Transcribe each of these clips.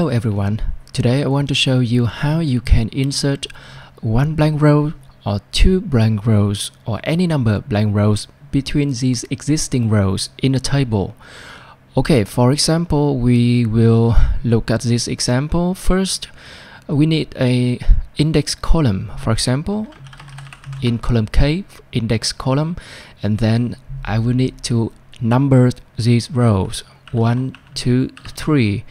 Hello everyone, today I want to show you how you can insert one blank row or two blank rows or any number of blank rows between these existing rows in a table. Okay, for example, we will look at this example. First, we need a index column. For example, in column K, index column, and then I will need to number these rows one, two, three,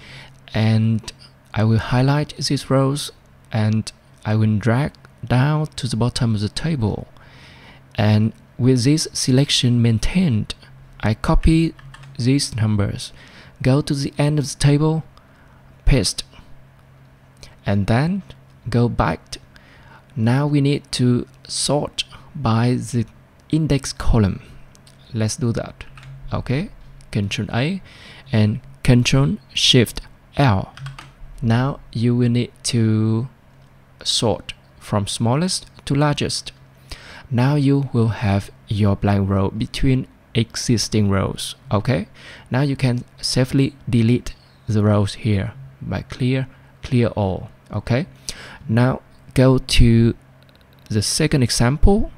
and I will highlight these rows and I will drag down to the bottom of the table. And with this selection maintained, I copy these numbers, go to the end of the table, paste, and then go back. Now we need to sort by the index column. Let's do that. Okay, Control A and Control Shift L. Now you will need to sort from smallest to largest. Now you will have your blank row between existing rows. Okay, now you can safely delete the rows here by clear, clear all. Okay, now go to the second example.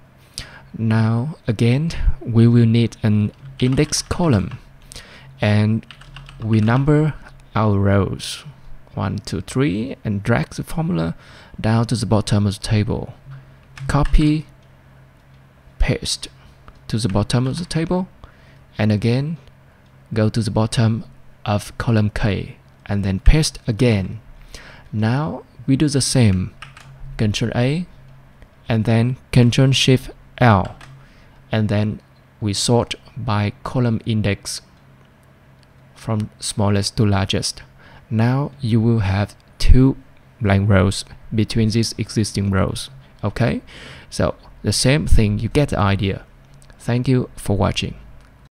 Now again, we will need an index column and we number our rows one two three and drag the formula down to the bottom of the table. Copy paste to the bottom of the table and again go to the bottom of column K and then paste again. Now we do the same. Control A and then Control Shift L and then we sort by column index from smallest to largest. Now you will have two blank rows between these existing rows. Okay, so the same thing, you get the idea. Thank you for watching.